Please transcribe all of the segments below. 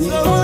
So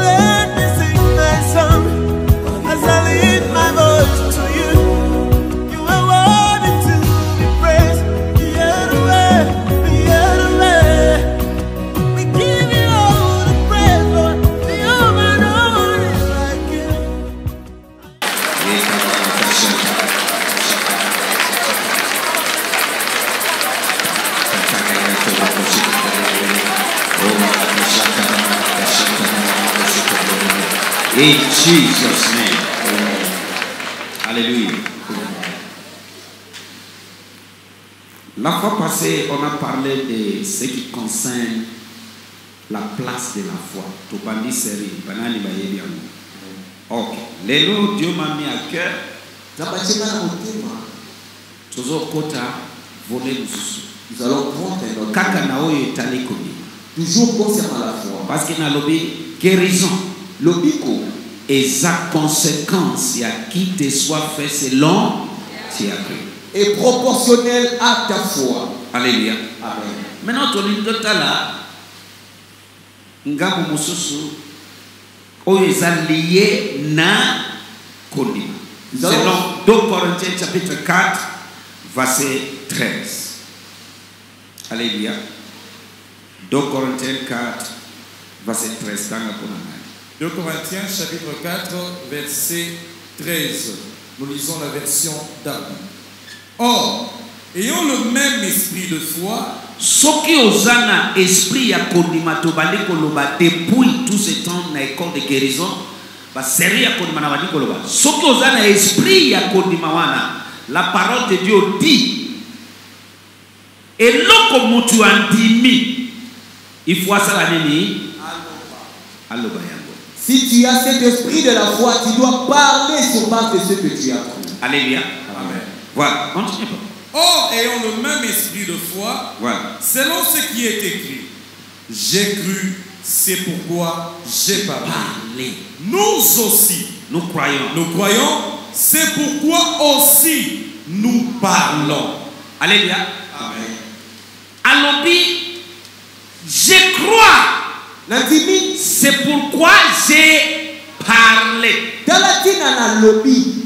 fois passée, on a parlé de ce qui concerne la place de la foi. Tobandi seri, banani bayebi yango. Ok. Lelo, Dieu m'a mis à cœur. nabatinga na motema tozokota volet mosusu nous allons prendre notre kaka kobima toujours concernant la foi parce que nalobi guérison lobiko eza conséquence ya qui te soit fait selon tu as cru est proportionnel à ta foi. Alléluia. Amen. Maintenant tolingi totala ngambo mosusu oyo eza lié na kondima selon 2 corinthiens chapitre 4 verset 13 alléluia. 2 corinthiens 4 verset 13 tanga mpona ngai 2 Corinthiens chapitre 4 verset 13. Nous lisons la version d'Anne. Or, ayant le même esprit de foi, soki oza na esprit ya kondima tobandi koloba depuis tout ce temps na école de guérison baseri ya kondima na bandi koloba. Soki oza na esprit ya kondima wana la parole de dieu dit eloko motu andimi ifo asala nini? Aloba yango. Si tu as cet esprit de la foi tu dois parler sur base de ce que tu as cru. Alléluia. Voilà Or, ayant le même esprit de foi, voilà selon ce qui est écrit, j'ai cru, c'est pourquoi j'ai parlé. Nous aussi, nous croyons. Nous croyons, c'est pourquoi aussi nous parlons. alléluia. Amen. alobi je crois. Nandimi C'est pourquoi j'ai parlé. na lobi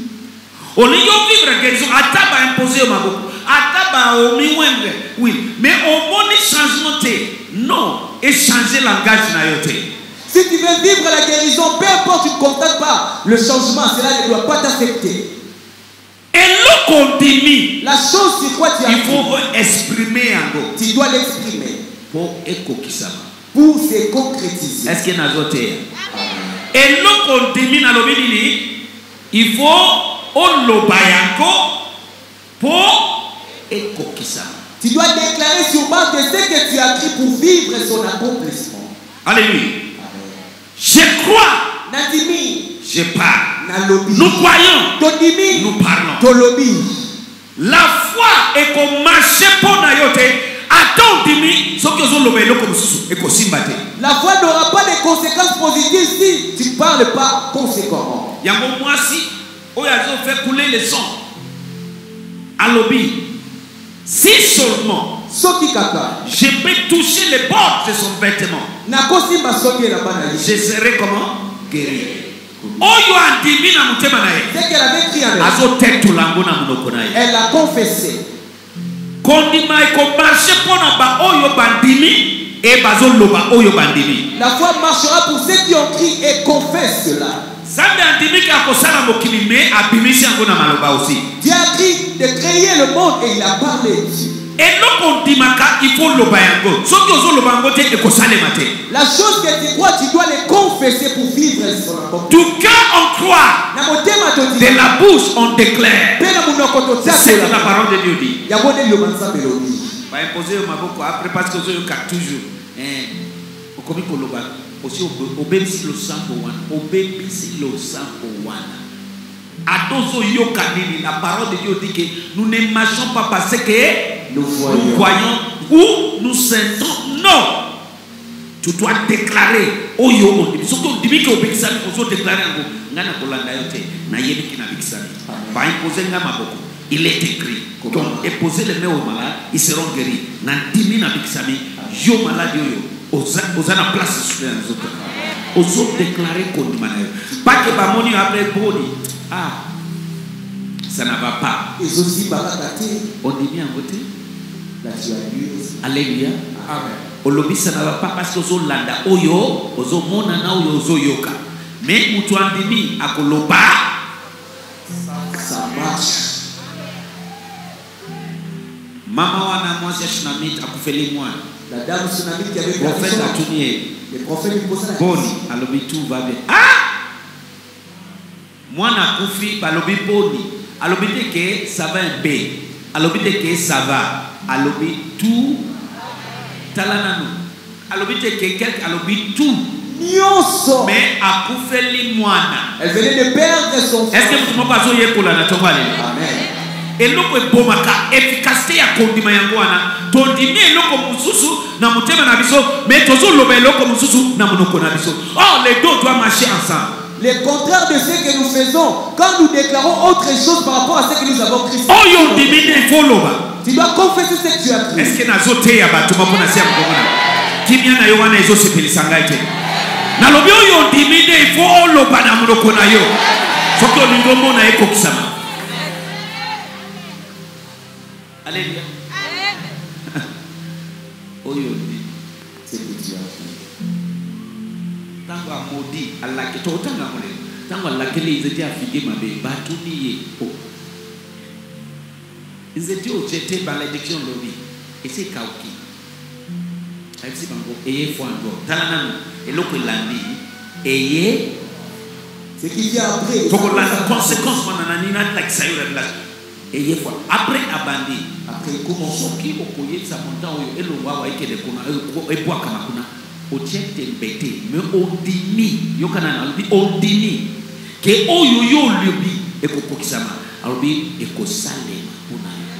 olingi ovivre guérison ata baimpose yo maboko. Ata baomi wembre oui. Mais omoni changement te non échange langage na yo te. Si tu veux vivre la guérison peu importe tu ne constates pas le changement cela ne doit pas t'affecter. Eloko ondimi la chose sur quoi tu il faut exprimer yango tu dois l'exprimer. Mpo ekokisama pour se concrétiser. Est ce que nazoteya eloko ondimi nalobi nini? Il faut oloba yango mpo ekokisama tu dois déclarer sur base de ce que tu as cru pour vivre son accomplissement. Alléluia. Je crois. Nandimi je parle. Nous croyons. Tondimi nous parlons. Tolobi. La foi ekomarche mpo na yo te ata ondimi soki ozoloba eloko mosusu ekosimba te. La foi n'aura pas de conséquences positives si tu ne parles pas conséquemment. yango mwasi oyo azofe couler le sang alobi. Si seulement soki kaka je peux toucher les bords de son vêtement nakosimba soki elamba na ye. je serai comment? Guéri oyo andimi na motema na ye azotetola yango na monoko na ye. elle l'a confessé. Kondima ekomarche mpo na baoyo bandimi e bazoloba oyo bandimi. La foi marchera pour ceux qui ont crié et confessent cela Dieu a dit de créer le monde et il a parlé. Eloko ondimaka ifo loba yango. Soki ozoloba yango te ekosalema te. La chose que tu crois tu dois les confesser pour vivre du cœur on croit. Na motema de la bouche on déclare. Mpe na monoko c'est ce que la totiakola parole de dieu dit. Yango nde liloba nzambe elobi baimpose yo maboko après parce que ozoyoka toujours. Eh, okomi koloba osi obe- obebisi losambo wana. Obebisi losambo wana. Ata ozoyoka nini? La parole de dieu dit que nous ne marchons pas parce que nous nous voyons. voyons ou nous sentons. Non! Tu dois déclarer. Oyo ondimi soki ondimi ke obikisami ozodeklare yango ngai na kolanda yo te. Nayebiki nabikisami baimpose ngai maboko. Il est écrit. Donc époser les mains aux malades ils seront guéris. Na ndimi nabikisami yo maladi oyo oza na place lisusu ya nzoto ozodeklare kondima na yo pake bamoni yo apres boni. Ah ça ne va pas. Ezozimba kaka te ondimi yango te na alleluya Amen. olobi ça ne va pas parce que ozolanda oyo ozomona na oyo ozoyoka me moto andimi akoloba mama. wana mwasi ya shinamit akufeli mwana. La dame tsunami qui avait perdu profete atuni ye le prophète lui posa la boni alobi tout va bien. Ah! Mwana akufi balobi boni. Alobi te ke ça va un peu. Alobi te ke ça va. Alobi tout tala nanu. Alobi te ke quelque alobi tout nyonso. Mais akufeli mwana. Elle venait de perdre son est ce que moto moko azoyekola na ntongo amen eloko ebomaka efikasité ya kondima yango wana tondimi eloko mosusu na motema na biso. Mais tozoloba eloko mosusu na monoko na biso. Or les deux doit marcher ensemble. Le contraire de ce que nous faisons quand nous déclarons autre chose par rapport à ce que nous avons Christ oloba tu dois confesser ce que tu as est Christ ce que nazoteya bato moko na se ya mokomona kimia na yo wana ezosepelisa ngai te. Nalobi oyo ondimi nde ifo oloba na monoko na yo. Soki olingi omona ekokisama aleluya oyo ondimi ce que tu as fait ntango amodi alaki tokotanga yango lelo ntango alakeli nzete afige mabe batuni ye o nzete ojete balédiction lobi. Esi ekauki ayebisi bango eye fo yango tala nanu eloko elandi eye ce qui vient après tokolanda conséquence wana na nini natakisa yo révélation eye après abandi après il commence. soki okoyebisa montan oyo elongo awa ekende kuna ebwakama kuna otie tembe te me ondimi yokana na alobi ondimi ke oyo yo olobi ekokokisama alobi ekosalema mpona yo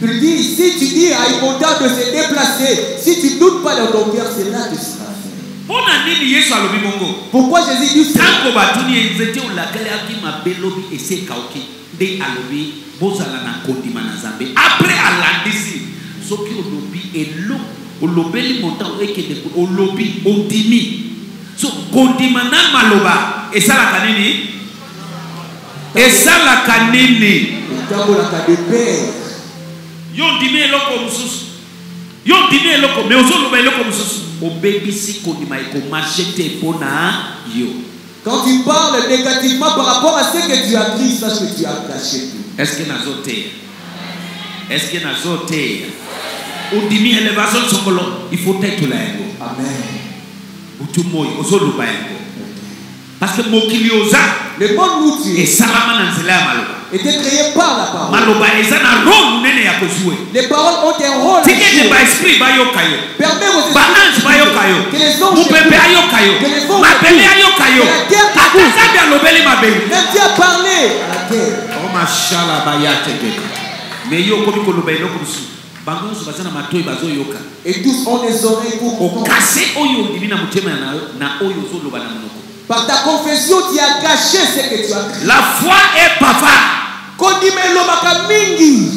Il dit, si tu dis à Imonda de se déplacer, si tu doutes pas dans ton cœur, c'est là que ce sera fait. Pourquoi Jésus dit ça? Bozala na kondima na nzambe apres alandisi soki olobi eloko olobeli montan ekende olobi ondimi. So kondima na maloba esalaka nini? Esalaka nini? Etambolaka de père yo ondimi eloko mosusu. Yo ondimi eloko me ozoloba eloko mosusu. Obebisi kondima ekomarche te mpo na yo quand tu parles négativement par rapport à ce que tu as pris sache que tu as caché tout. Est ce que nazoteya est ce que nazoteya ondimi elevation songolo. Il faut tetola yango amen. Butu moi ozoloba yango parce que mokili oza le monde où tu es esalama na nzela ya maloba. Était créé par la parole. Maloba les paroles ont un rôle à tika ete jouer baesprit bayoka yo permets aux baange bayoka yo que les anges mopepe ayoka yo Que les anges mabele écoutent. ayoka yo Que la terre ata écoute. nzambe alobeli mabele même Dieu a parlé à la terre. O mashala bayategeka me yo okomi koloba eloko mosusu bango nyonso baza na matoi bazoyoka et tous ont des oreilles pour okase oyo ondimi na motema na oyo ozoloba na monoko par ta confession tu as caché ce que tu as pris la foi est bavard kondima elobaka mingi.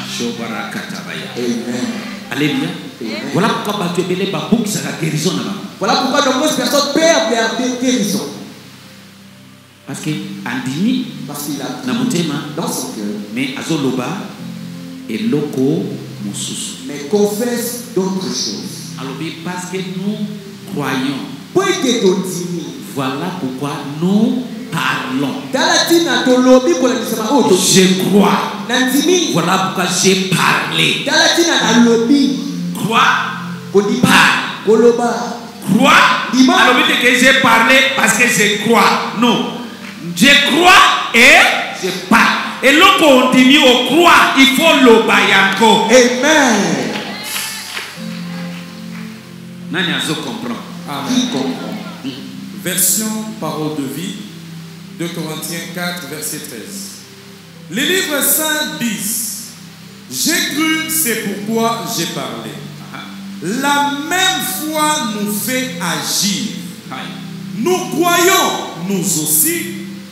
Ashobarakatabaya amen. Alleluya voilà pourquoi bato ebele babukisaka guérison na bango. Voilà pourquoi de nombreuses personnes perdent leur guérison. Parce que andimi parce qu'il a dans son cœur. mais azoloba eloko mosusu. Mais confesse d'autres choses. Alobi parce que nous croyons voilà pourquoi nous parlons. Je crois. Voilà pourquoi j'ai parlé. Crois. Parle. crois. Te que j'ai parlé parce que je crois. Non. Je crois et je parle. Eloko ondimi ocroire il faut loba yango amen. Nani comprendre? Amen. comprend Version Parole de vie, 2 Corinthiens 4, verset 13. Les livres saints disent J'ai cru, c'est pourquoi j'ai parlé. La même foi nous fait agir. Nous croyons, nous aussi,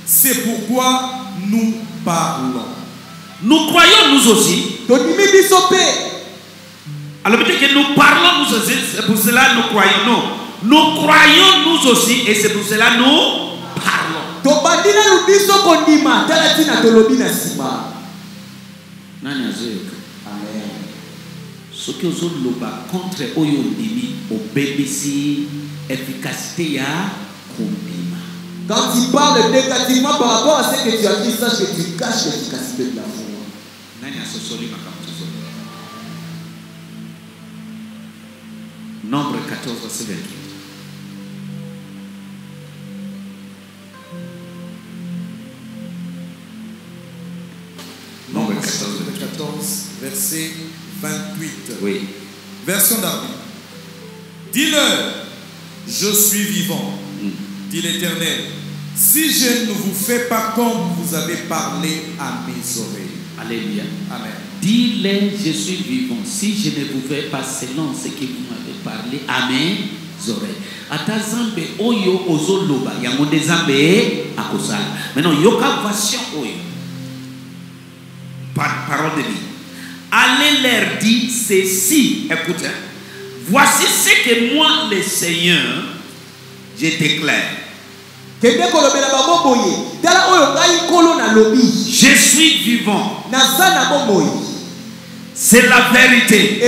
c'est pourquoi nous parlons. nous croyons nous aussi alobi te que nous parlons nous aussi c'est pour cela nous croyons non? Nous croyons nous aussi et c'est pour cela nous parlons. Nani azoyoka? soki ozoloba contre oyo ondimi obebisi efficacité ya kondima. Quand tu parles négativement par rapport à ce que tu as dit sache que tu caches l'efficacité de la foi. Nani asosoli makambo tozoloba nombre 14 verset 28 verset 28. oui Version d'Arby. Dis-leur, je suis vivant, dit l'Éternel. Si je ne vous fais pas comme vous avez parlé à mes oreilles. alléluia Amen. dis-les je suis vivant si je ne vous fais pas selon ce que vous m'avez parlé à mes oreilles ata nzambe oyo ozoloba yango nde nzambe akosala maintenant yoka version oyo par parole de vie allez leur dire ceci. Écoute hein. voici ce que moi le Seigneur je déclare. Je suis vivant. C'est la vérité.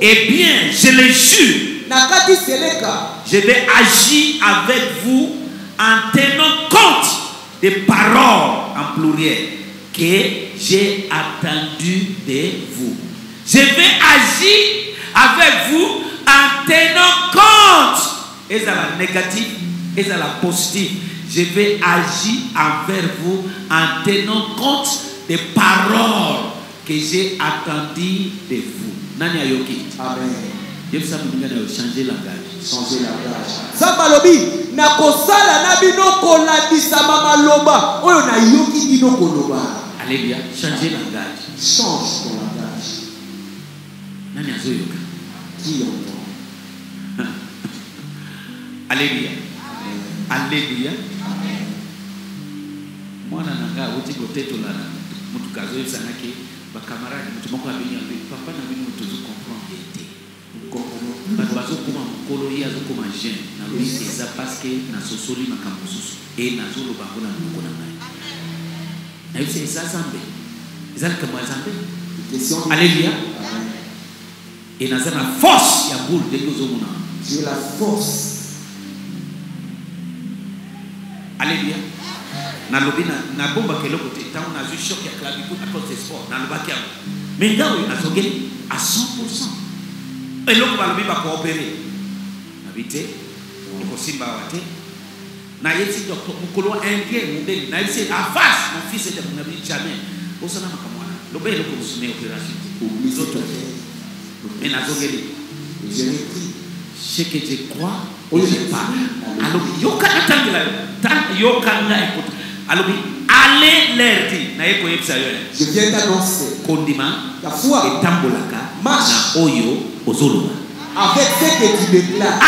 Et bien je le jure. Je vais agir avec vous en tenant compte des paroles en pluriel que j'ai attendues de vous. Je vais agir avec vous en tenant compte. Et à la négative, et à la positive. Je vais agir envers vous en tenant compte des paroles que j'ai attendues de vous. Nani amen Yesu samulingana yo changer langage. changer la page nzambe alobi nakosala na bino kolandisama maloba oyo nayoki bino koloba Alléluia. Changer langage. change ton langage. Nani azoyoka? qui entend mwana na ngai awuti kotetola motuka azoyesanaki bakamarade moto moko abini abe papa na bino moto ozokomprendre te bato bazokoma mokolo ye azokoma jeune nabi eza parceke nasosoli makambo mosusu. E nazoloba yango na na ngai. Nayebisa eza zambe eza likambo ya zambe question Alléluia. Amen. e naza na force ya boule ndenge ozomona. J'ai la force. Alléluia. nalobi na- nabombaka eloko te. Ntango nazwi shok ya clavicle à cause de sport nalobaki yango. Me nga oyo nazongeli à 100 eloko balobi bakoopere. Nabi te ekosimba awa te. Nayebisi docteur mokolo wa indien mondeli nayebisi avance mon fils ete nabi jamais. Osala makambo wana loba eloko mosusu me opération. Te oublie ce que Zoto. j'ai me nazongeli j'ai repris. Ce que je crois alobi yo ekota alobi ale naye koyebisa yo kondima etambolaka na oyo avec ce que tu déclares.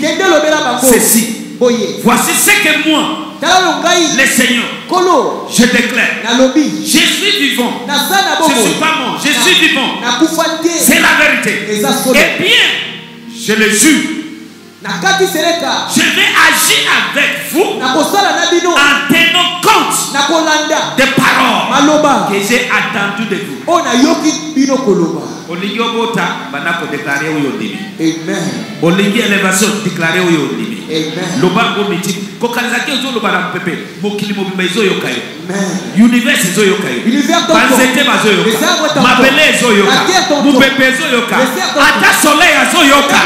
Kende olobela bango. Ceci. voici ce que moi le seigneur je déclare. Je suis vivant. Je bomoi suis pas mort. Je suis vivant. c'est la vérité. Et bien je le jure. Je vais agir avec vous en tenant compte des paroles que j'ai attendu de vous. Olingi obota banda kodeklare oyo ondimi amen. Olingi élévation déclare oyo ondimi amen. Loba ozoloba na mopepe mokili mobimba ezoyoka yo ezoyoka yo banzete bazoyoka mabele mopepe ata soleil azoyoka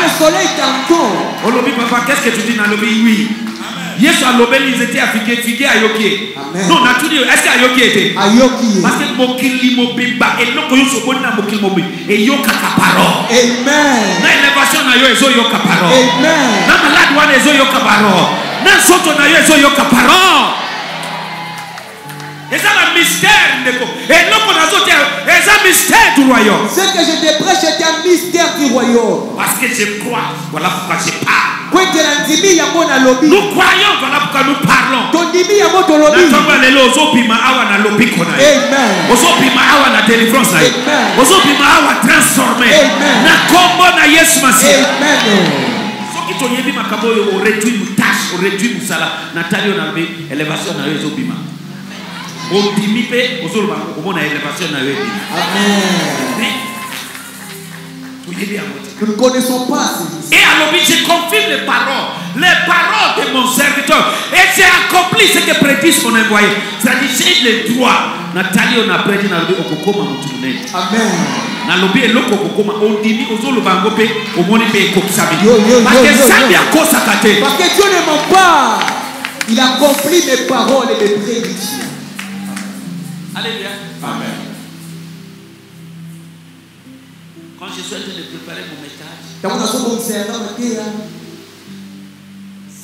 olobi papa qu'est-ce que tu dis? Nalobi oui yesu alobeli nzete ya fige fige ayoki ye non natuni ayoki ye te ayoki ye parce que mokili mobimba eloko nyonso oboni na mokili mobimba eyokaka parole amen. Na élévation na yo ezoyoka parole amen. Na malade wana ezoyoka parole na nzoto na yo ezoyoka parole eza na mystère ndeko. Eloko nazotia eza mystère du royaume. Ce que je te prêche est un mystère du royaume. Parce que je crois voilà pourquoi je parle. Kwetela ndimi yango nalobi. Nous croyons voilà pourquoi nous parlons. Tondimi yango tolobi. Natongo ya lelo ozopima awa na lobiko na ye. Amen. Ozopima awa na délivrance na ye. Amen. ozopima awa transforme Amen. na kombo na yesu masiya amen. Soki toyebi makambo oyo oréduit motashe oréduit mosala. Natali oyo nalobi élévation na yo ezobima ondimi mpe ozoloba omona élévation na yo ebima Amen. Mais, toyebi yango te Nous ne connaissons pas ces Et alors, je confirme les paroles, les paroles de mon serviteur. Et j'ai accompli ce que prédit mon envoyé. C'est-à-dire, j'ai le droit. Nathalie, on a prédit dans le okokoma. Amen. mpe omoni mpe ekokisami Yo, yo, yo, parce que Parce que Dieu ne ment pas. Il accomplit mes paroles et mes prédictions. Alléluia. Amen. quand je suis en train de préparer mon message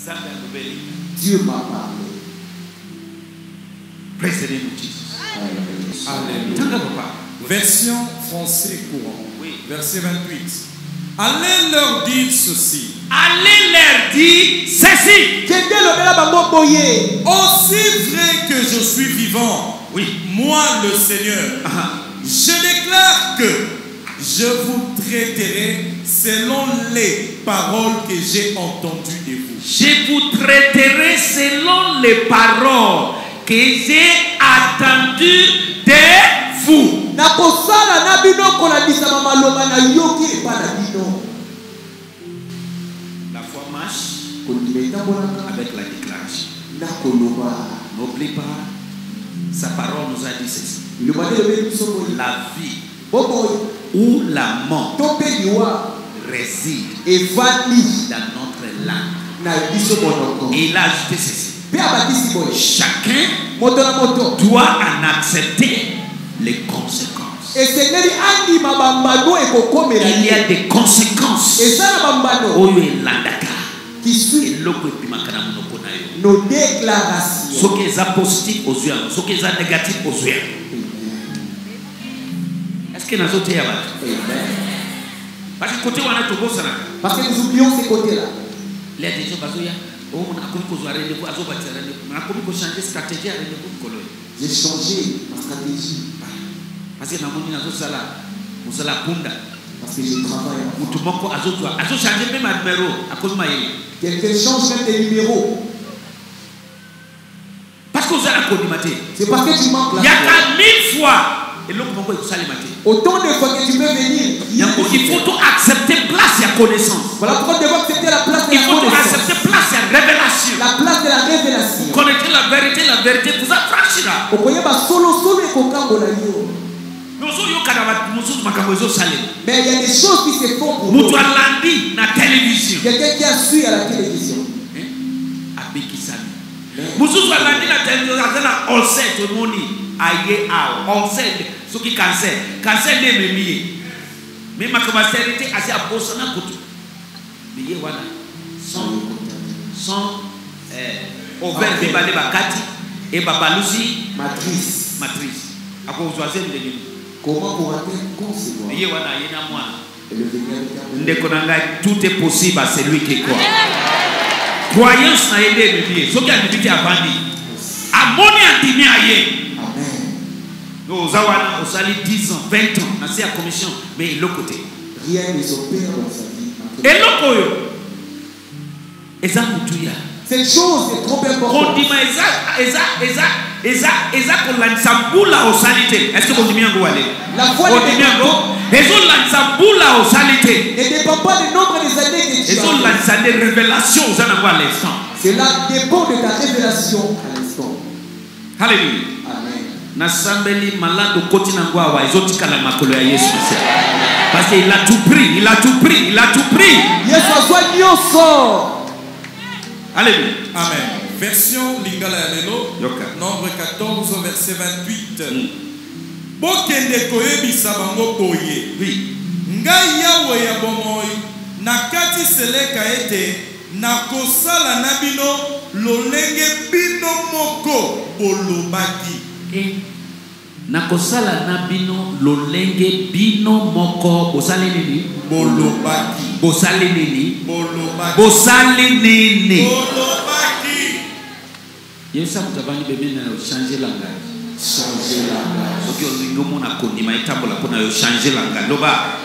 alobeli Dieu m'a parlé. praise the name of jesus Alléluia. Version français courant. Oui. Verset 28. Allez leur dire ceci. allez leur dire ceci. Aussi vrai que je suis vivant, oui moi le Seigneur, Ah, je déclare que je vous traiterai selon les paroles que j'ai entendues de vous. Je vous traiterai selon les paroles que j'ai entendues de vous. La foi marche avec la déclaration. N'oublie pas, sa parole nous a dit ceci. La vie ou la mort réside dans notre langue. Et il a ajouté ceci. Chacun doit en accepter les conséquences. Il y a des conséquences. oyo elandaka qui suit. Eloko ebimaka na nos déclarations. Soki eza positif ozwi yango soki eza négatif ozwi yango estce nazoteya bato Amen. parce que tobosanaka parce que nous oublions ces côtés là lea deja bazoya omona akomi kozwa rendez-vous azobatisa rendez-vous nakomi kochange stratégie rendez-vous j'ai changé ma stratégie. Parce que mosala punda parce que je travaille quelqu'un change même des numéros parce que ozala kondima te c'est parce que tu manques la foi yaka mille fois. Autant de fois que tu peux venir il faut accepter. Place ya connaissance. Voilà pourquoi nous devons accepter la place de il la faut accepter. Place ya révélation. La place de la révélation. Connaître la vérité la vérité vous affranchira. Mais il y a des choses qui se font pour nous. quelqu'un qui a su à la télévision. Abekisami mosusu alandi na télévision aza na olser tomoni aye awa. Olser soki cancer. Cancer nde ememi ye. Me makambo ya serite asi abosana kutu. Me ye wana sans sans eh, ovaire mibale bakati e babalusi. Matrice. Matrice. Akozwa ze ndenge comment pourra-t-elle concevoir? Et le venir avec un ndeko na ngai tout est possible à celui qui croit croyance na ye nde ememi ye soki andimi te avandi amoni andimi aye oza wana osali 10 ans 20 ans na se ya commission mais eloko te rien ne s'opère dans sa vie eloko oyo eza motuya cette chose est trop importante kondima eza kolandisa mbula osali te estce kondimi yango wale kondimi yango ezolandisa mbula osali te ne dépend pas du nombre des années que tu as ezolandisa nde révélation oza nango à l'instant cela dépend de ta révélation à l'instant halleluya nasambeli malade okoti nango awa ezotikala makolo ya yesu te parce que il a tout pris il a tout pris il a tout pris yesu azwa nyonso halleluya Amen. Version Lingala ya lelo. Yoka. Nombre 14, verset 28. Mm. Bokende koyebisa bango boye. Oui. Ngai yawe ya bomoi nakati seleka ete nakosala na bino lolenge bino moko bolobaki. Eh, nakosala na bino lolenge bino moko bosali nini? Bolobaki. Bosali nini? Bosali nini? Bolobaki. Yebisa moto avandi bebeni na yo change langage soki olingi omona kondima etambola mpona yo change langage loba.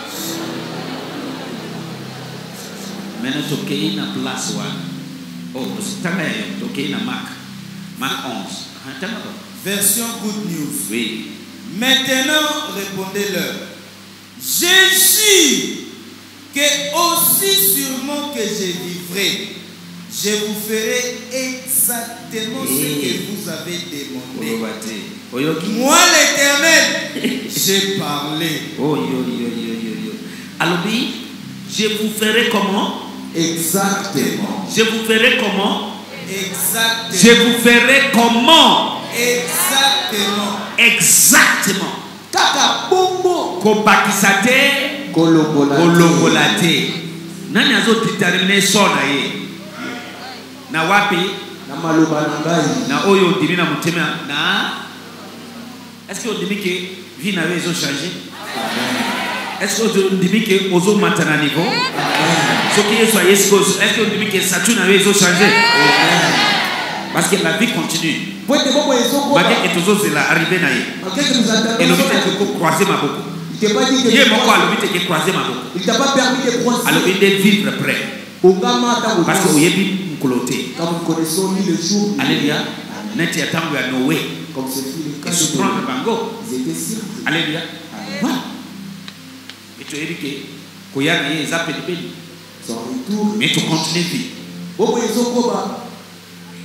Maintenant tokei na place wana oh tanga yayo tokei na mark. Mark 11 Ah, tanga ba Version Good News. oui. Maintenant, répondez-leur. Je jure que aussi sûrement que je vivrai, je vous ferai exactement ce que vous avez demandé. Moi, l'Éternel, j'ai parlé. oh yo alobi je vous ferai comment? Exactement. je vous ferai comment? Exactement. je vous ferai comment? Exactement. exactement. Kaka bongo. Kobakisa te kolongola te. kolongola te. Nani azodetermine so na ye? Na wapi? Na maloba na ngai. Na oyo ondimi na motema? Na est ce que ondimi ke vie na yo ezochange est ce que ondimi ke ozomata na niveau? Soki yesu ayesi koyo est ce que ondimi ke statut na yo ezochange parce que la vie continue. Po ete bongo ezokoma bakeke tozozela arrive na ye malgré que nous attendons elobi son te kokroise maboko. Il t'a pas dit que ye moko alobi te ke croise maboko. Il t'a pas permis de croiser alobi nde vivre près parce que le jour ni alleluya neti ya ntango ya noe comme ce le cas de esurprendre bango. Ils étaient surpris alleluya voilà. E toyebi ke koya na ye eza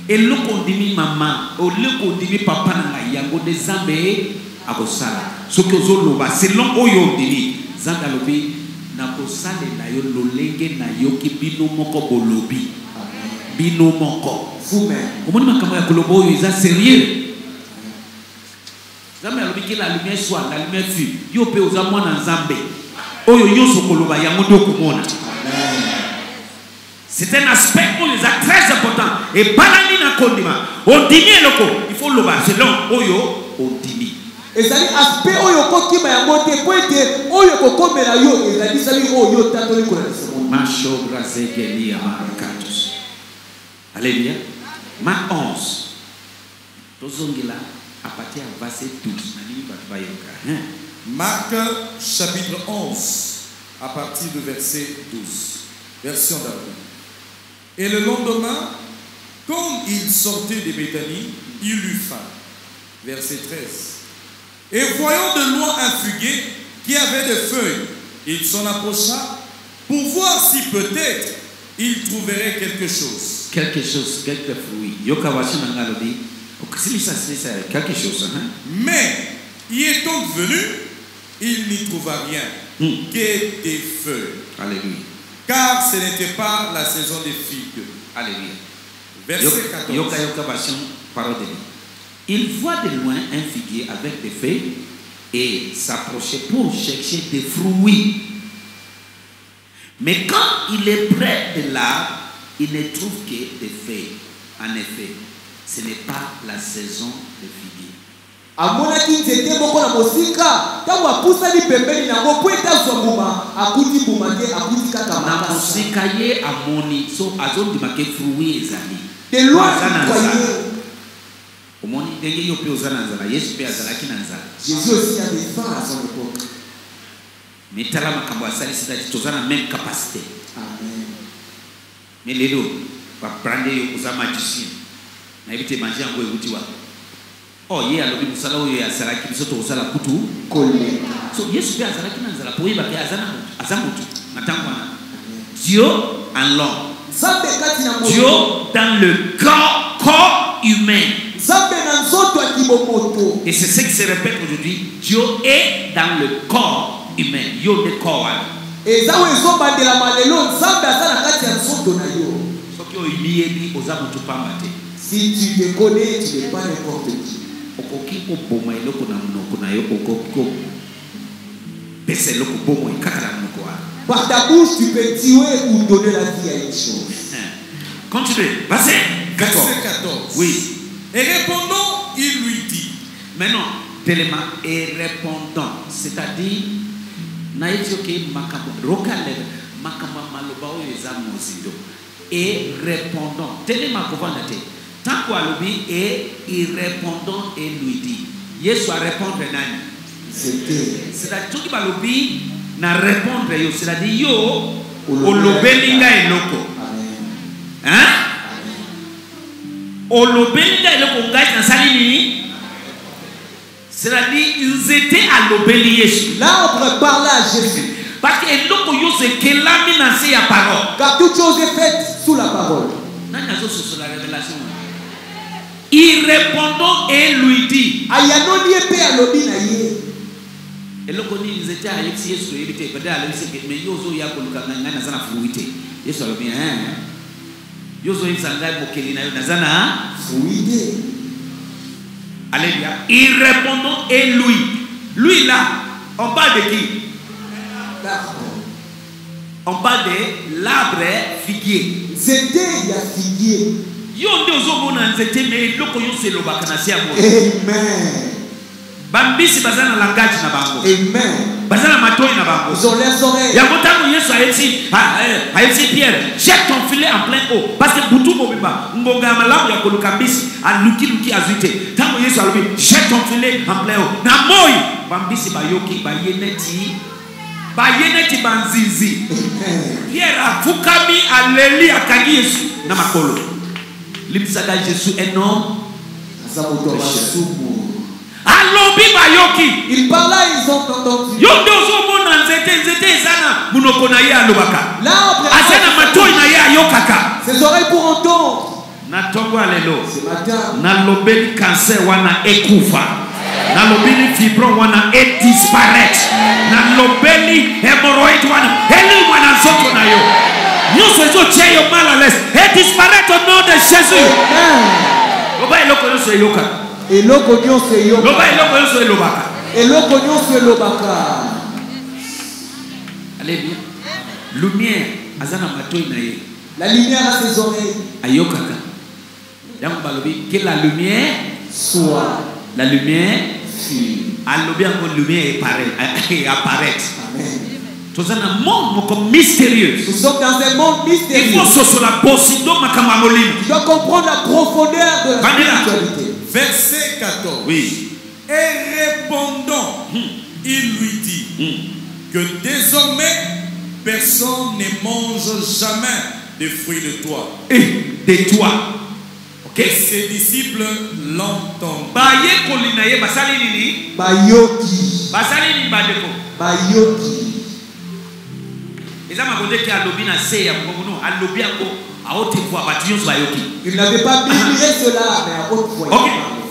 eloko ondimi mama eloko ondimi papa na ngai yango nde nzambe akosala. Soki ozoloba selon oyo ondimi nzambe alobi nakosalela yo lolenge nayoki bino moko bolobi. Bino moko. Omoni makambo ya koloba oyo eza sérieux nzambe la lumière soit la lumière fut. Yo mpe oza mwana nzambe. Oyo nyonso koloba yango nde okomona. C'est un aspect oyo eza très important ebalani na kondima. Ondimi eloko il faut loba selon oyo ondimi ezali aspect oyo okokima yango te po ete oyo ekokomela yo ezali sali oyo yo tatoli kolakisa mo mashobrazegelia marakatus alleluya ma 11 tozongela apati ya verse 12 nalingi bato bayoka hein? Marc chapitre 11, à partir du verset 12. Version d'Arabie. Et le lendemain, comme il sortait de Béthanie, il eut faim. Verset 13. Et voyant de loin un figuier qui avait des feuilles, il s'en approcha pour voir si peut-être il trouverait quelque chose. quelque chose quelque fruit quelque chose hein? Mais, y étant venu, il n'y trouva rien Hmm. que des feuilles. alléluia car ce n'était pas la saison des figues. alléluia Verset Yoka- 14. yoka yoka version parole de Dieu il voit de loin un figuier avec des feuilles et s'approchait pour chercher des fruits mais quand il est près de l'arbre il ne trouve que des feuilles en effet ce n'est pas la saison des figuiers amonaki nzete moko na mosika ntango apusani pembeni ete azwa mbuma akuti mbuma te akuti kaka na makasa mosika ye amoni so azondimaka fruit ezali de loin aza na il nzala. Voyait omoni ndenge yo mpe oza na nzala. Yesu mpe azalaki na nzala. Jésus me tala makambo asalisi tati toza na même capacité. Amen. Me lelo babrande yo oza magicien nayebi te magi yango ewuti wa o ye alobi mosala oyo asalaki biso tokosala kutu. Koleka. So yesu mpe azalaki na nzala po oyebaka aza na motu na ntango wana dieu en l'homme na dieu dans le corps, corps humain. Na Et c'est ce qui se répète aujourd'hui. Dieu est dans le corps humain. Yo de corps. wana. eza oyo ezobandelama lelo nzambe aza na kati ya nzoto na yo. Soki oyebi oza motu pamba te si tu te connais tu n'es pas n'importe qui. Okoki koboma eloko na monoko na yo okoki kopesa eloko bomoi kaka na monoko wana. Par ta bouche tu peux tuer ou donner la vie à une chose. Hein. continue verset 14 Verset 14. oui. Et répondant, il lui dit maintenant telema et répondant. C'est-à-dire rokalele maloba oyo eza mozindo. Et répondant. Telema kovanda te ntango alobi et il répondant et lui dit yesu arépondre nani? C'était c'est-à-dire soki balobi na répondre yo. C'est-à-dire yo olobeli nga eloko. Amen. Hein? olobeli nga eloko ngai nasali nini? C'est-à-dire nzete alobeli yesu. L'arbre parla à Jésus, parce que eloko nyonso ekelami na se ya parole. Car toute chose est faite sous la parole. nani azososola révélation? Il répondant et lui dit ye ye eloko nini nzete ayebisi yesu toyebi te pede alobisi ke me yo ozoya koluka ngai ngai naza na fungwi te yesu alobi "Eh, yo ozoyebisa ngai na yo naza na fruit te alléluia. Il répondant et lui. Lui là on parle de qui? On parle de l'arbre figuier. Nzete ya figuier yo nde ozomona nzete me eloko nyonso elobaka na se ya bambisi baza na langage na bango. Amen. Baza na matoi na bango. Yango ntango yesu ayebisi ah, eh, pierre jette ton filet en plein eau. Parce que butu mobimba ngonga ya malamu ya koluka mbisi alukiluki azwi te. Ntango yesu alobi jette ton filet en plein eau. Na moi bambisi bayoki baye neti. Baye neti banzinzi pierre afukami aleli akangi yesu na makolo limbisaka jésus un homme alobi bayoki. Yo nde ozomona nzete nzete eza na monoko na ye alobaka. Aza na matoi na ye ayokaka. Na ntongo ya lelo. Nalobeli kanser wana ekufa. Nalobeli fibron wana edisparaître nalobeli hemoroid wana. Elimwa na nzoto na yo mal à l'aise edisparaître au nom de jésus. Eloko nyonso eyokaka nyonso elobaka lumière aza na matoi na ye. La lumière a ses oreilles. Ayokaka. Yango balobi ke la lumière soit la lumière fille alobi yango lumière apparaître amen toza na monde moko mystérieux. Nous sommes dans un monde il mystérieux faut sosola bosindo makambo ya molimo tu dois comprendre la profondeur de la spiritualité. Verset 14. oui. Et répondant, il lui dit Hmm. que désormais, personne ne mange jamais des fruits de toi. et de toi. Ok. Et ses disciples l'entendent. bayoki. Bayoki il n'avait pas publié cela mais à haute voix Ok.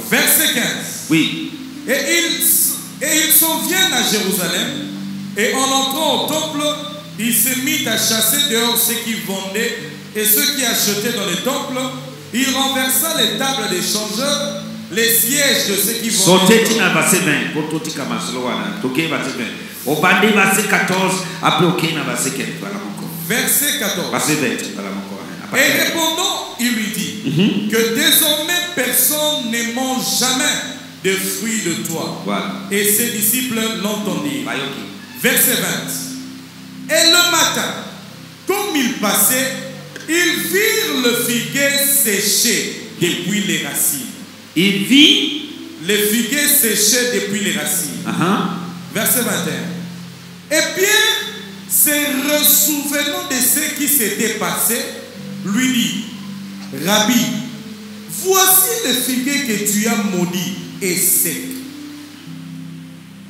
Verset 15. oui Et ils, et ils s'en viennent à Jérusalem. Et en entrant au temple, il se mit à chasser dehors ceux qui vendaient et ceux qui achetaient dans les temples. Il renversa les tables des changeurs, les sièges de ceux qui vendaient. Ntina verse 20 po totika masolo wana tokei verse 20 obandi verse 14 apres okei na verse 15 bala moko Verset 14. verse 20 bala moko Et répondant, il lui dit que désormais personne ne mange jamais de fruits de toi. voilà Et ses disciples l'entendirent. bayoki Verset 20. Et le matin, comme ils passaient, ils virent le figuier séché depuis les racines. il vit Le figuier séché depuis les racines. uh-huh. Verset 21. Et Pierre, se ressouvenant de ce qui s'était passé, lui dit, Rabbi, voici le figuier que tu as maudit et sec.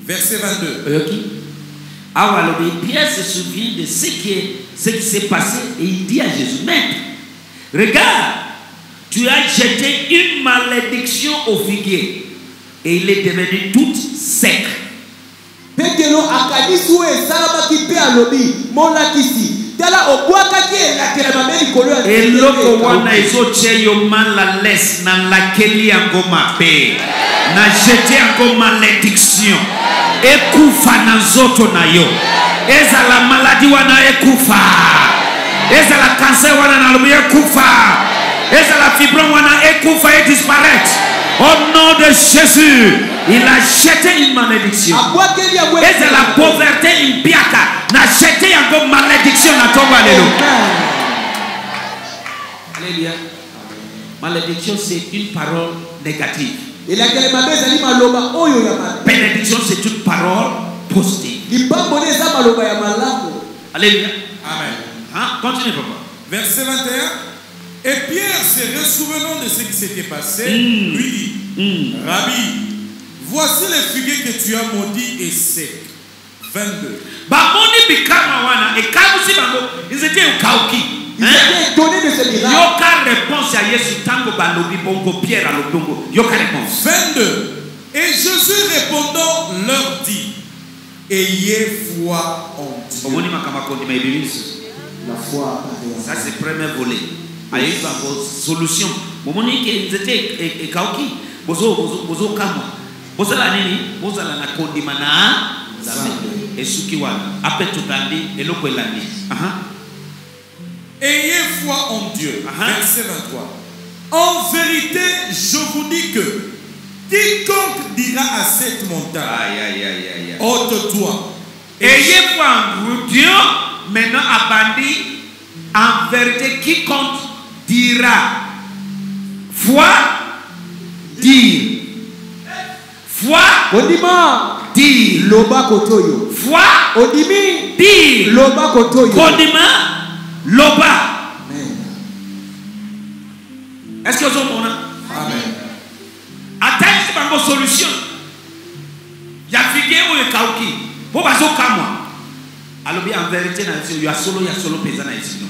Verset 22. oyoki awa alobi pierre se souvient de ce qui, ce qui s'est passé et il dit à jésus maître regarde tu as jeté une malédiction au figuier et il est devenu tout sec petelo akanisi oyo esalamaki mpe alobi molakisi tala obwakaki elakela mabe likolo ya nzete eloko mpe wana ekauki. ezotia yo mal à l'aise nalakeli yango mabe na jete yango malédiction ekufa na nzoto na yo. Ezala maladi wana ekufa. Ezala kanser wana nalobi ekufa. Ezala fibron wana ekufa et disparaître au nom de jésus il a jeté une malédiction abwakeli yango ezala pauvreté impiaka na jete yango malédiction ya lelo Alléluia. Malédiction, c'est une parole négative. mabe Bénédiction, c'est une parole positive. Alléluia. Amen. continue papa Verset 21. Et Pierre, se ressouvenant de ce qui s'était passé, Mm. lui dit Mm. Rabbi, voici le figuier que tu as maudit et sec. 22. bamoni bikama wana ekabusi bango ezete ekauki Ils étaient étonnés de ce miracle. yoka réponse ya yesu ntango balobi bongo pierre alobi bongo yoka réponse 22. Et Jésus répondant leur dit Ayez foi en Dieu. omoni makambo akondima ebimi lisusu La foi apparaît. ça c'est premier volet ayebi bango solution bomoni ke nzete ekauki bozo- bozo- bozokamwa bozala nini? Bozala na kondima na nzambe esuki wana ape totandi eloko elandi Aha. Ayez foi en Dieu. Ah. Verset 23. En vérité, je vous dis que quiconque dira à cette montagne, ôte-toi. ayez foi en Dieu maintenant abandi en vérité quiconque dira. Foi dire. Foi Ondima, dire. loba kotoyo. foi Ondimi, dire. loba kotoyo. kondima loba. Amen. est-ce que ozomona Amen. atangisi bango solution. Ya fige oyo ekauki mpo bazokamwa alobi en vérité na biso ya solo ya solo mpenza na esino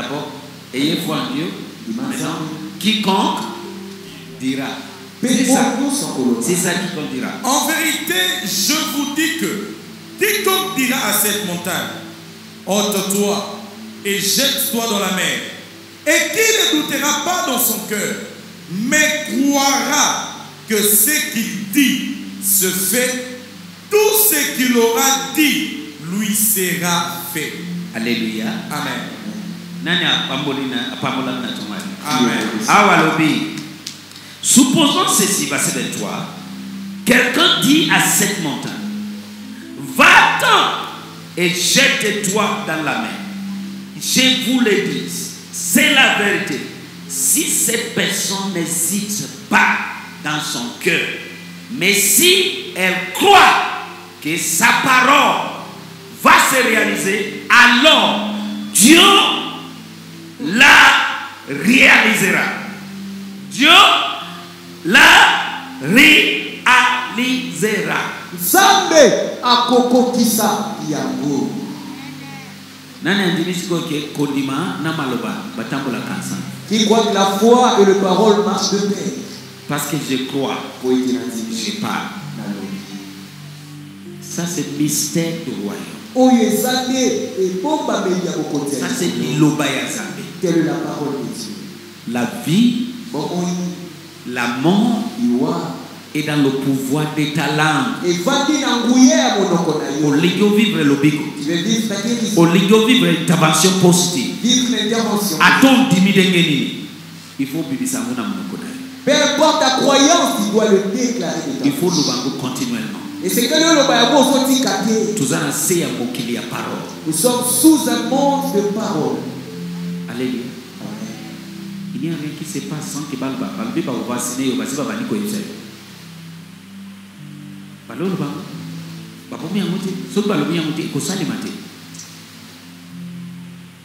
d'abord ayez foi en Dieu maintenant quiconque dira. C'est ça. c'est ça quiconque dira. En vérité, je vous dis que quiconque dira à cette montagne, ôte-toi et jette-toi dans la mer, et qui ne doutera pas dans son cœur, mais croira que ce qu'il dit se fait, tout ce qu'il aura dit lui sera fait. alléluia. Amen. Nani awa alobi supposons ceci verset 23 quelqu'un dit à cette montagne va-t'en et jette-toi dans la mer. Je vous le dis c'est la vérité. Si cette personne n'hésite pas dans son cœur mais si elle croit que sa parole va se réaliser alors Dieu la réalisera. Dieu la réalisera. nzambe akokokisa yango. Nani andimi sikoyo ke kondima na maloba batambolaka ensemble qui croit que la foi et le parole marchent de pair parce que je crois. Je parle. Ça c'est mystère du royaume. Oyo eza nde ebombameli ya bokonzi ya ça c'est liloba ya nzambe telle est la parole de dieu. La vie la mort est dans le pouvoir de ta langue veux vivre na guérison. Olingi ovivre intervention positive. Vivre ndenge nini il faut obimisa yango na monoko na yo peu importe ta croyance tu dois le déclarer il faut loba yango continuellement mokili ya parole. Nous sommes sous un monde de parole alléluia. Il n'y a rien qui se passe sans que yo basi babandi koyebisa yo baloloba yango bakomi yango te soki balobi yango te ekosalema te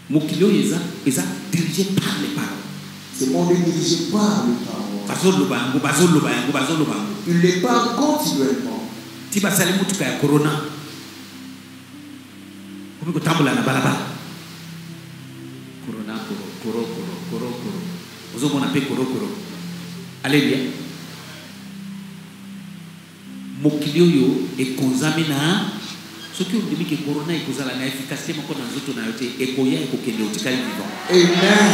mokili oyo eza eza dirige par les paroles. Ce monde est dirigé par le parole bazoloba yango bazoloba yango bazoloba yango. Il les parle continuellement. Ti basali motuka ya corona. Komi kotambola na balabala corona koro koro koro koro koro ozomona mpe koro koro aleluya. Mokili oyo ekonzami na soki ondimi ke corona ekozala na efficacité moko na nzoto na yo te ekoya ekokende otikali vivant. Amen.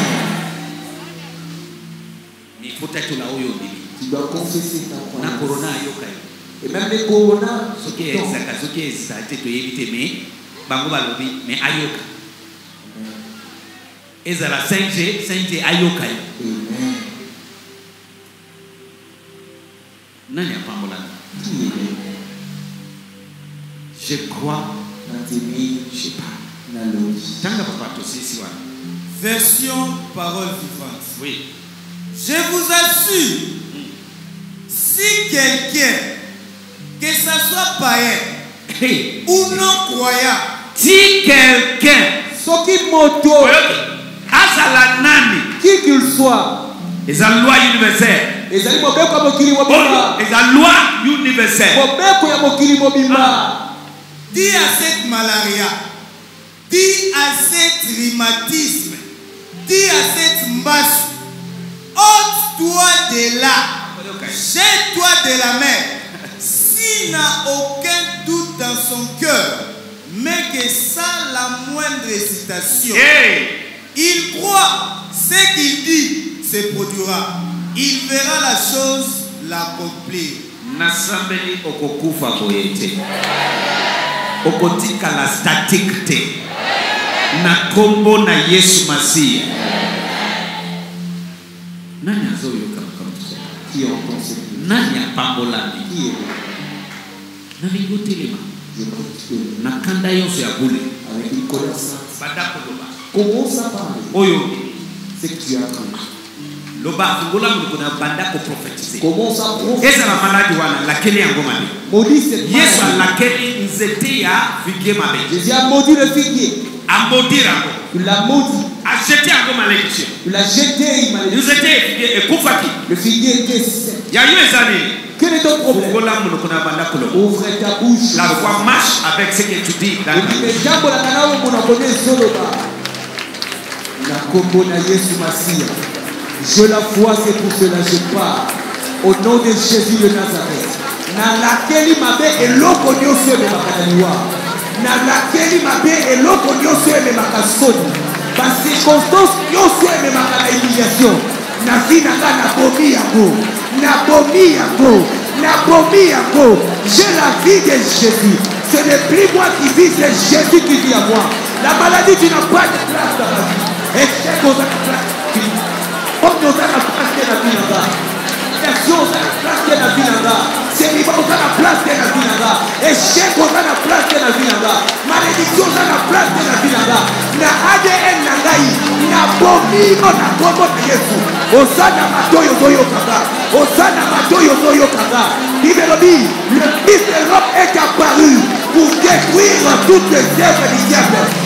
Mais fotatola oyo ondimi tu dois confesser ta na croyance corona ayoka yo. Et même les corona soki ezaka soki ezala te toyebi te mais bango balobi mais ayoka ezala 5g 5g ayoka yo. Amen nani est je crois je parle tanga papa tosisi wana. Version parole vivante. oui. Je vous assure, si quelqu'un, que ce soit païen ou non-croyant, si quelqu'un soki moto azala nani? Qui qu'il soit. Eza loi universelle. Ezali mobeko ya mokili oyo mobimba eza loi universelle. Mobeko ya mokili mobimba dis à cette malaria, dis à cet rhumatisme, dis à cette masse, ôte-toi de là, jette-toi de la mer. S'il n'a aucun doute dans son cœur, mais que sans la moindre hésitation, Hey, il croit. Ce qu'il dit se produira. Il verra la chose l'accomplir. nasambeli okokufa boye te okotikala statique te na nkombo na yesu masiya nani azoyoka makambo nani apambolami? Qui est là nalingi otelema na kanda nyonso ya bule. Banda koloba commence à parler oyo. Ce que tu as appris. Loba fungola monoko na banda koprofetize à ezala maladi wana lakeli yango mabe. Maudit cette yesu maladie alakeli nzete ya figie mabe. Jésus a yango. Tu l'as maudit. Ajete yango malédiction tu l'as jeté une malédiction le figuier était sec. Yayo eza nini? Quel est ton problème? Ouvre ta bouche. La foi marche avec ce que tu dis dans ta bouche. Je la foi c'est pour cela je pars. Au nom de jésus de nazareth. Nalakeli mabe eloko nyonso ememaka na liwa nalakeli mabe eloko nyonso ememaka soni. Bacirconstance nyonso ememaka na humiliation. Na vi na nga nabomi yango. Nabomi yango. Nabomi yango. J'ai la vie de jésus. Ce n'est plus moi qui vis c'est jésus qui vit à moi. La maladie tu n'as pas de place dans ma vie échec oza na place comme oza na place te na vie na nga action oza na na adn na ngai na nkombo na yesu oza na matoyi ozoyokanga oza na matoyi ozoyokanga bible elobi le fils est apparu pour détruire toutes les œuvres du diable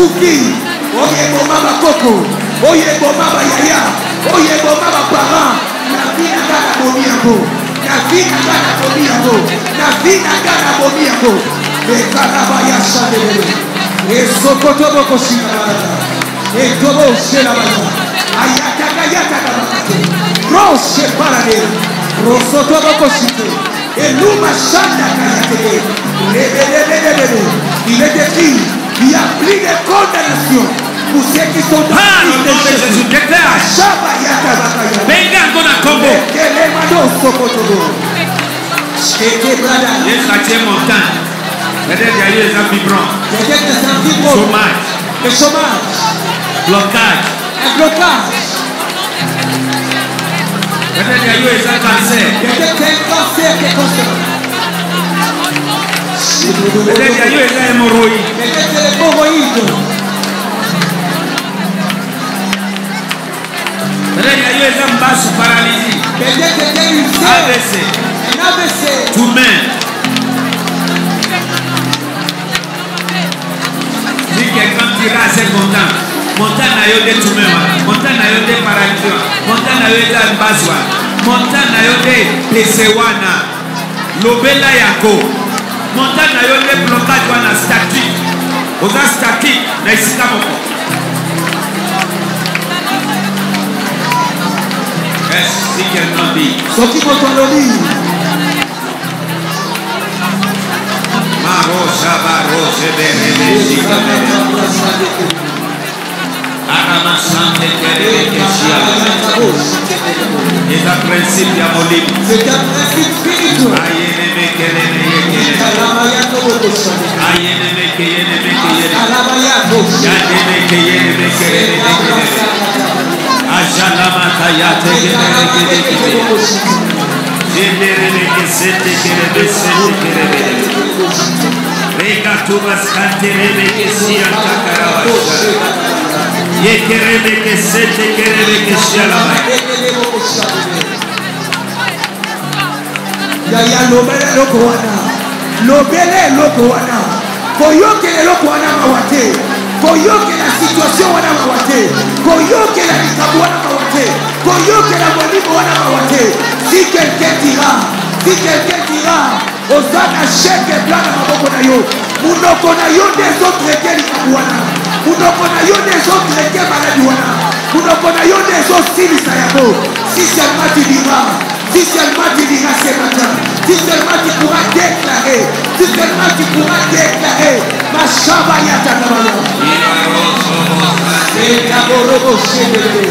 ekufi oyo eboma bakoko oyo eboma bayaya oyo eboma baparent na nga nabomi yango na vi na nga nabomi yango na vi na nga nabomi yango ekalaba ya sandelele esokoto bokosinga balata etobo osela balata ayataka yataka bakate rose rosoto lebelebelebele il il y a plus de condamnation pour ceux qui sont dans Ah, Christ le nom de Jésus, déclare. Ashaba yatabakaya. benga yango na nkombo Ekelemado sokotobo. Sheke brada. yesu atie montagne peut-être yayo eza vibrant Peut-être que c'est un fibrome, chômage le chômage, blocage un blocage. peut-être yayo eza cancer Peut-être que c'est un cancer qui est concerne. Peut-être yayo eza l'hémorroïde. peut-être yayo eza mbasu paralysie. AVC. tumain si quelqu'un dira à cette montagne. Montagne na yo nde tumain wana montagne na yo nde paralysie wana montagne na yo eza mbasu wana montagne na yo nde pese wana lobela yango montagne na yo nde blocage wana statique oza statique na esika moko. Yes, si quelqu'un dit soki moto alobi Marosha Arama Sante un principe diabolique. C'est un principe spirituel. Mekeyene. alaba yako Yane mekeyene mekelene mekelene. Ajala mata yate kelene kelene kelene. Yenderebe sete kerebe sete kerebe. Reka tubas kanterebe kesia takarabasha. Yekerebe kesete kerebe kesialaba. yaya lobele eloko wana lobele eloko wana koyokela eloko wana mawa te koyokela situation wana mawa te koyokela likambo wana mawa te koyokela molimo wana mawa te si quelqu'un dira si quelqu'un dira oza na cheke blanc na maboko na yo munoko na yo nde ezotreke likambo wana munoko na yo nde ezotreke maladi wana munoko na yo nde ezosilisa yango si seulement tu diras si seulement tu diras ce matin, si seulement tu pourras déclarer, si seulement tu pourras déclarer, ma chava yatakabaya. Et kaborobo shebele.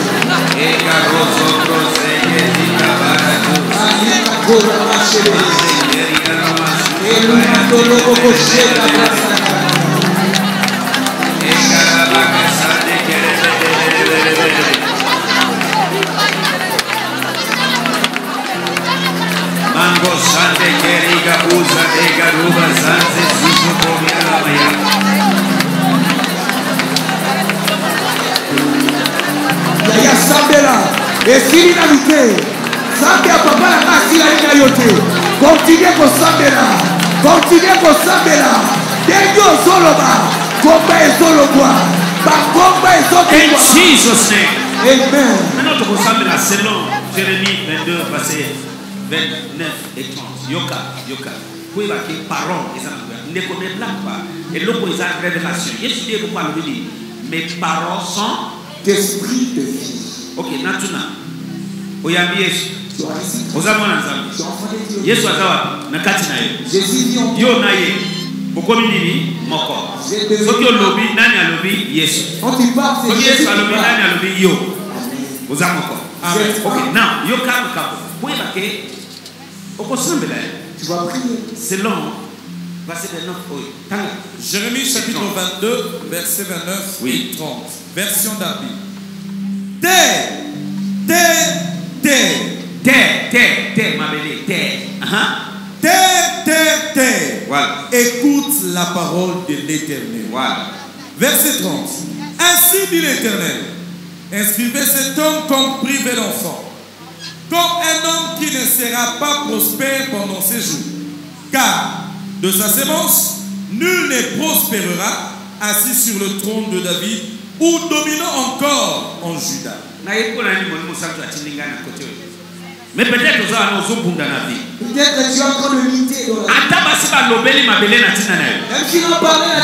Mango sande keriga uza ega ruba zanze zizo komiala maya. yaya sambela esili nanu te nzambe ya papa na nga asilali na yo te kontinue kosambela kontinue kosambela. Ndenge ozoloba ngomba ezolobwa bangomba In ezobengwa Jesus' name. amen. Maintenant, tu ressembles à selon Jérémie 22, verset 29 et 30. Yoka, yoka. Pour y parole, et ça ne connaît pas. Et l'autre, ils ont révélation. Yesu dit pourquoi dit Mes paroles sont. d'esprit de vie Ok, natuna. Oyambi Yesu. Ozamona nzambe. Yesu aza wapi? Na kati na ye. Yo na ye. Bokomi nini? Moko. Soki olobi nani alobi? Yesu. Soki Yesu alobi nani alobi? Yo. Oza moko. Ok, now yoka lukaku. Koyeba ke. Tu vas prier selon verset 29 oyo. Tanga. Jérémie chapitre 22, verset 29 Oui. et 30. Version d'Arbi. Terre, terre, terre, Terre, terre, terre, terre. Aha. terre, terre, terre. Voilà. Écoute la parole de l'Éternel. Voilà. Verset 30. Ainsi dit l'Éternel, inscrivez cet homme comme privé d'enfant, comme un homme qui ne sera pas prospère pendant ses jours. Car de sa sémence, nul ne prospérera assis sur le trône de David ou dominant encore en Juda. mais peut-être oza wana ozobunda na vie. Peut-être que tu es en train de lutter dans la ata basi balobeli mabele na ntina na yo.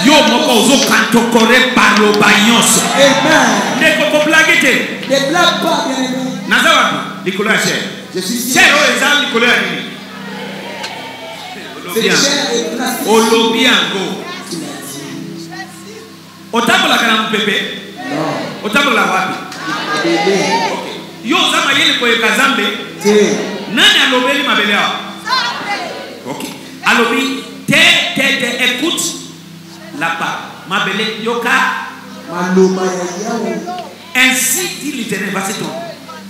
Yo moko ozokantokore baloba nyonso Amen ndeko koblage te. Ne blague pas bien aimé. Naza wapi? Likolo ya chere je suis cher et plastique olobi yango tu l'as dit. Otambolaka na mopepe non. Otambola wapi? Bébé. Yo oza mayele koyeka nzambe te. Nani alobeli mabele awa? Ok. Alobi te te te écoute la part mabele yoka. Maloba ya yawe. Ainsi dit l'éternel verset 30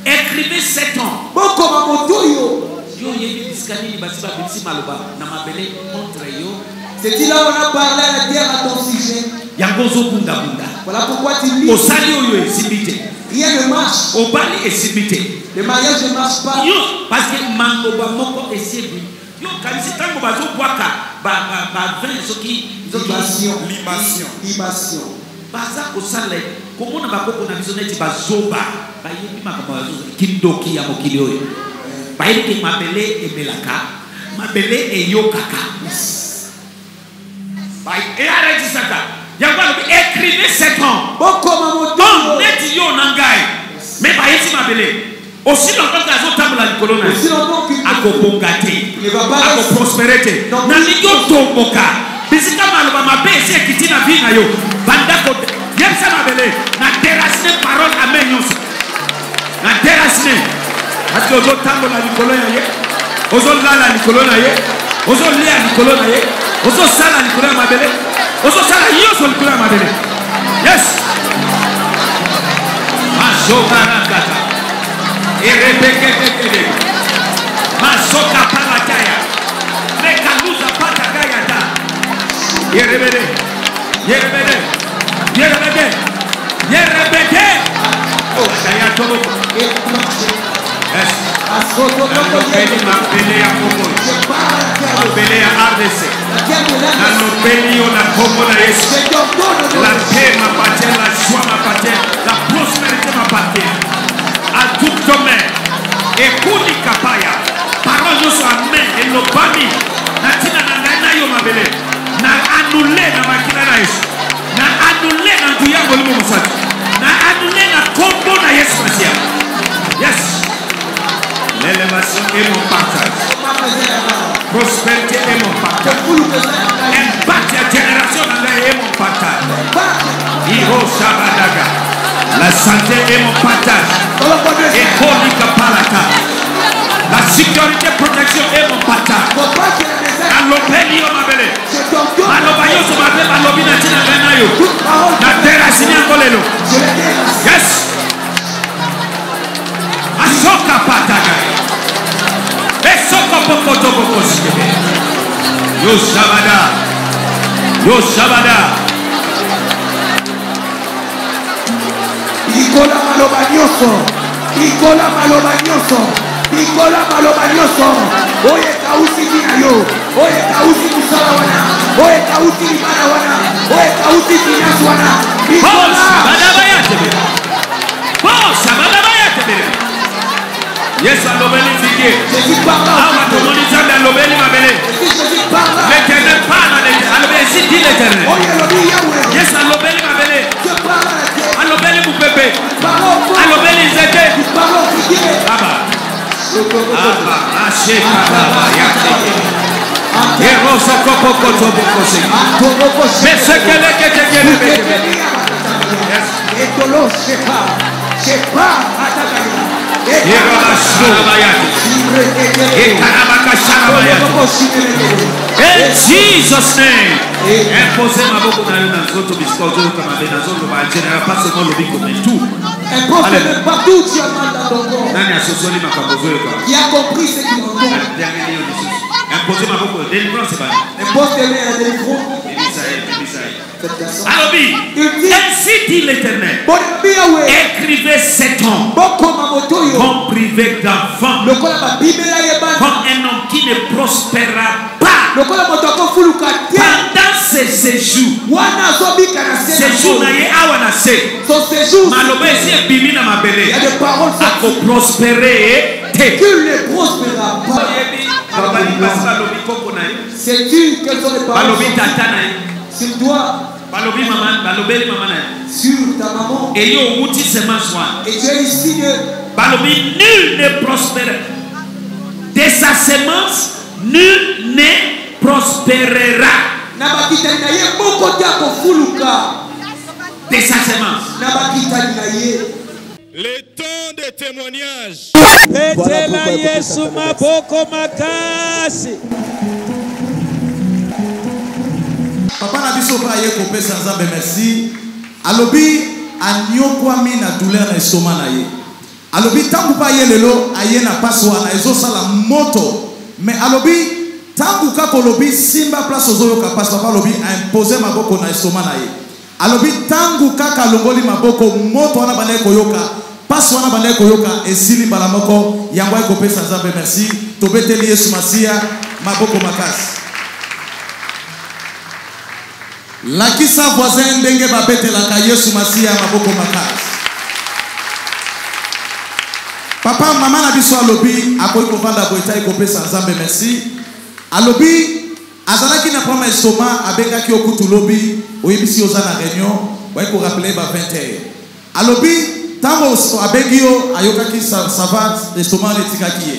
écrivez sept ans. Bokoma moto oyo yo oyebi bisika nini basi babimisi maloba. Na mabele contre yo. C'est-il là on a parlé à la terre à ton sujet. Yango ozobundabunda voilà pourquoi tu lis. Osali oyo esimbi te rien ne marche. Obali esimbi te le mariage ne marche pas. Yo parce que maloba moko esimbi yo kanisi ntango bazobwaka bavin soki soki libation. Libation. Baza kosala komona bakoko na biso neti bazoba. Bayebi makambo kindoki ya mokili oyo bayebi ke mabele emelaka mabele eyokaka earegisaka yango alobi écrive sept ans bokoma moto. Donc oyo neti yo na ngai me bayesi mabele. Osi longtemps azotambola likolo na. Aussi akobonga te. Akoprospere te nalingi otomboka bisika maloba mabe esi ekiti na vi na yo yebisa mabele na deracine parole amen nyonso na deracine parce que ozotambola likolo ya ye. Ozolala likolo na ye. Ozolia likolo na ye. Ozosala likolo ya mabele. Ozosala nyonso likolo ya mabele. Yes. Majobarakata erebeketekede. Mazoka palakaya rekaluza patakayata yerebele yerebele Yerebede. Yerebede. Shaya Tolo. Nalobeli mabele ya Kongo. Mabele ya RDC. Nalobeli yo na Kongo na Yesu. La paix m'appartient, la joie m'appartient, la prospérité m'appartient. À tout domaine. Ekuni kapaya. Parole nyonso amen elobami na ntina na ngai na yo mabele na anule na makila na yesu na anule na nguya molimo mosati na anule na kombo na yesu masia yes l'élévation est mon partage prospérité emo mon partage impact ya génération na ngai est mon partage Shabadaga. La santé est mon partage. Ekolika Palaka. La sécurité protection est mon partage. alobeli yo mabele yes. Asoka pataga esoko pokotobokosikebe yo sabada yo sabada likola maloba nyonso likola maloba nyonso likola maloba nyonso oyo ekausi ntina yo oyo ekausi mosala wana. Oyo ekausi libala wana. Oyo ekausi finance wana likola bosabada bayatebele bosabada bayatebele yesu alobeli fike jésus parle awa tomoni nzambe alobeli mabele jésus parle l'éternel parle alobi esi di l'éternel oyo elobi yawe yesu alobeli mabele. Dieu parle na te alobeli mopepe parle au fond alobeli nzete. Parle au figuier aba aba ashekababa yateke shepa shepa atakaya Yerabasharaba yate. Ekarabakasharaba yate. In Jesus' name. Imposez maboko na yo na nzoto bisika ozoyoka mabe pas seulement lobiko mais tout tu nani asosoli makambo ozoyoka ce. Dernier liyo lisusu imposez maboko délivrance ebani Impose tes mains à des micros. ebisa ye ebisa ye Cette personne. alobi Il dit, ainsi dit l'éternel écrivez cet homme comme privé d'enfant comme un homme qui ne prospérera pas. Pendant se na séjour na ye awa na se. Son séjour. maloba esi ebimi na Il y a mabele des paroles sorties. akoprospere te Qu'il ne prospérera pas. Koko na ye. Balobi sorties tata na ye. Sur toi, balobi mama balobeli mama na ye. Sur ta maman. Eyo owuti semence wana Et tu es ici de balobi nul ne prospère. De sa semence nul ne prospérera. Na bakitani na ye moko te akofuluka de sa semence na bakitani na ye Le temps de témoignage. petela yesu maboko makasi. Papa na biso mpe aye kopesa nzambe merci. Alobi anyokwami na douleur na estoma na ye. Alobi ntango mpe aye lelo aye na mpasi wana ezosala moto. Me alobi ntango kaka olobi simba place ozoyoka mpasi papa alobi aimpose maboko na estoma na ye alobi ntango kaka alongoli maboko moto wana bandaki koyoka mpasi wana bandaki koyoka esili mbala moko yango aye kopesa nzambe merci. Tobeteli yesu masiya maboko makasi. Lakisa voisin ndenge babetelaka yesu masiya maboko makasi. Papa mama na biso alobi akoki kovanda boye tai kopesa nzambe merci. Alobi azalaki na problème ya estoma abengaki yo kutu lobi oyebisi oza na réunion oye korapele ba 20 heure alobi ntango abengi yo ayokaki sa- savate estoma wana etikaki ye.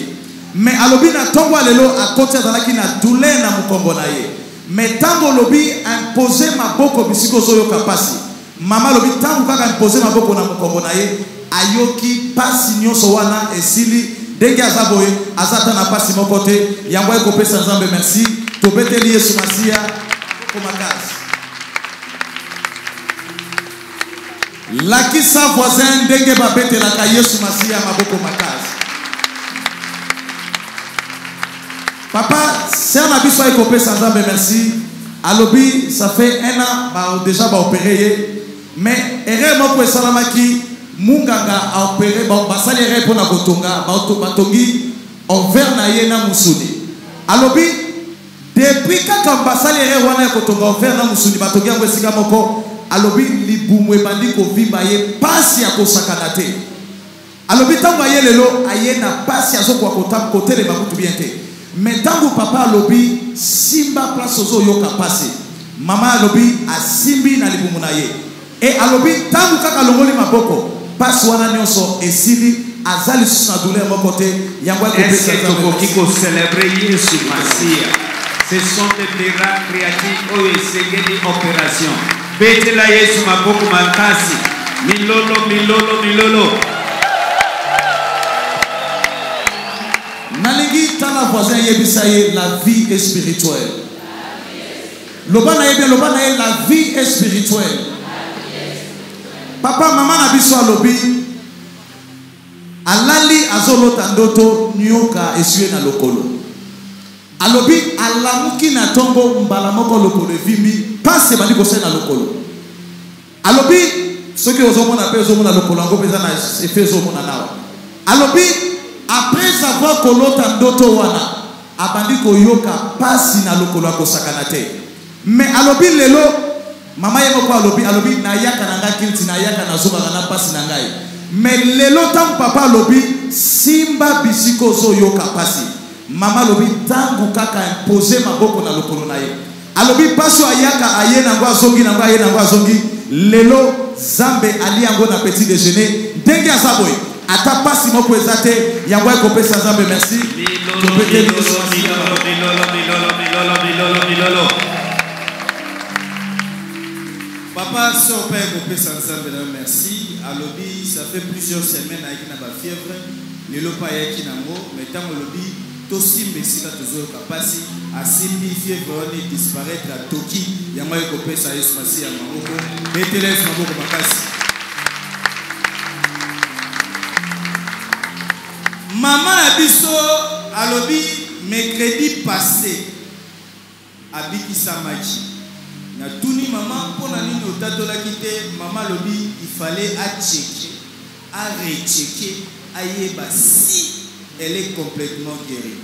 Me alobi na ntongo ya lelo akoti azalaki na douleur na mokongo na ye. Me ntango olobi impose maboko bisika ozoyoka mpasi mama alobi ntango kaka impose maboko na mokongo na ye ayoki mpasi nyonso wana esili. Ndenge aza boye aza ata na mpasi moko te. Yango aye kopesa nzambe merci tobeteli yesu masiya maboko makasi lakisa voisin ndenge babetelaka yesu masiya maboko makasi papa ser na biso aye kopesa nzambe merci. Alobi ça fait un an ba déjà baopéré ye. Mais erreur moko esalamaki munganga aopéré ba- basali erreur mpona kotonga bato- batongi envers na ye na musuni alobi depuis kaka basali erreur wana ya kotonga na musuni batongi yango esika moko alobi libumu ebandi kovimba ye pasi ya kosakana te alobi ntango aye lelo aye na pasi azokoka kota- kotelema kutu bien te me ntango papa alobi simba place ozoyoka pasi mama alobi asimbi na libumu na ye. E alobi ntango kaka alongoli maboko pasi wana nyonso esili aza lisusu na douleur moko te yango Est-ce akopesa que tokoki kocélébrer Yesu Masia Ce sont des miracles créatifs oyo esengeli opération betela Yesu maboko makasi. Milolo milolo milolo. Nalingi tala voisin yebisa ye la vie est spirituelle. Loba na bien loba na la vie est spirituelle. Papa mama na biso alobi. Alali azolota ndoto nyoka esue na lokolo alobi alamuki na ntongo mbala moko lokolo evimbi. Mpasi ebandi kosai na lokolo. Alobi soki ozomona mpe ozomona lokolo yango mpe eza na efe ezomona nawa alobi après avoir kolota ndoto wana abandi koyoka pasi na lokolo akosakana te. Me alobi lelo mama ye moko alobi alobi nayaka na ngai kiliti nayaka nazokaka na pasi na ngai. Me lelo ntango papa alobi simba bisika ozoyoka pasi mama alobi ntango kaka impose maboko na lokolo na ye. Alobi mpasi oyo ayaka aye nango azongi nango aye nango azongi lelo zambe ali yango na petit déjeuner. Ndenge aza boye ata mpasi moko eza te. Yango ekopesa nzambe merci. Milolo Topekeli milolo Yesu Masiya. milolo milolo milolo milolo milolo milolo Papa, si on peut kopesa nzambe na yo merci. Alobi ça fait plusieurs semaines ayaki na bafièvre lelo mpe ayaki nango mais ntango olobi tosimba esika tozoyoka mpasi asimbi fièvre wana edisparaître atoki yango aye kopesa yesu masi ya maboko betela yesu maboko makasi mama na biso alobi mercredi passé abikisamaki natuni mama mpona nini otatolaki te mama alobi ifale acheke arecheke ayeba si elle est complètement guérie.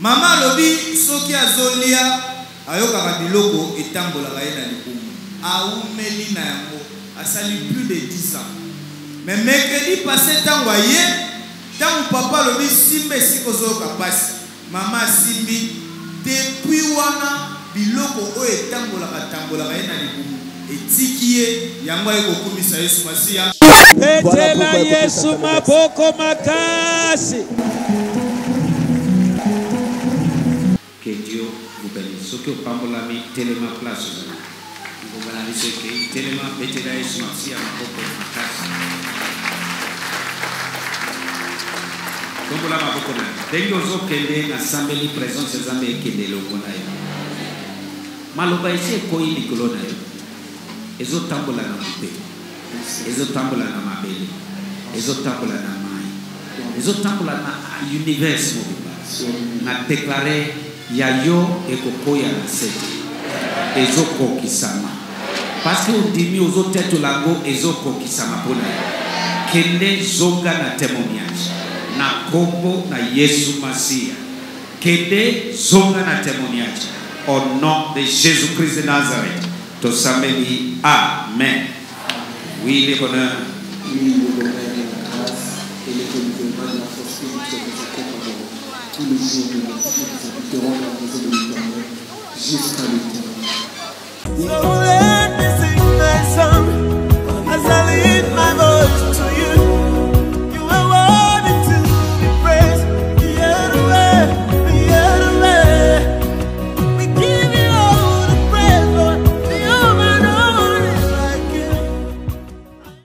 Mama alobi soki azolia ayokaka biloko etambolaka ye na libumu. Aumeli na yango asali plus de 10 ans. Mais mercredi passé ntango aye ntango papa alobi simba esika ozoyoka mpasi mama asimbi depuis wana biloko oyo etambolaka tambolaka ye na libumu etiki ye yango aye kokumisa yesu masiya betela yesu maboko makasi. Que Dieu vous bénisse. Soki opambolami telema place biso ekei telema betela yesu masi ya maboko makasi. Tombola maboko na yo ndenge ozokende nasambeli présence ya nzambe ekende elongo na yo maloba esi ekoyi likolo na yo ezotambola na mopepe ezotambola na mabele. Ezotambola na mai ezotambola na univers mobimba na deklare ya yo ekokoya na se te ezokokisama. Parceke ondimi ozotetola yango ezokokisama mpo na yo kende zonga na témoignage. Na nkombo na yesu masiya kende zonga na témoignage. Au nom de jésus christ de nazareth tosambeli amen oui le bonheur Oui, le bonheur. La grâce et le les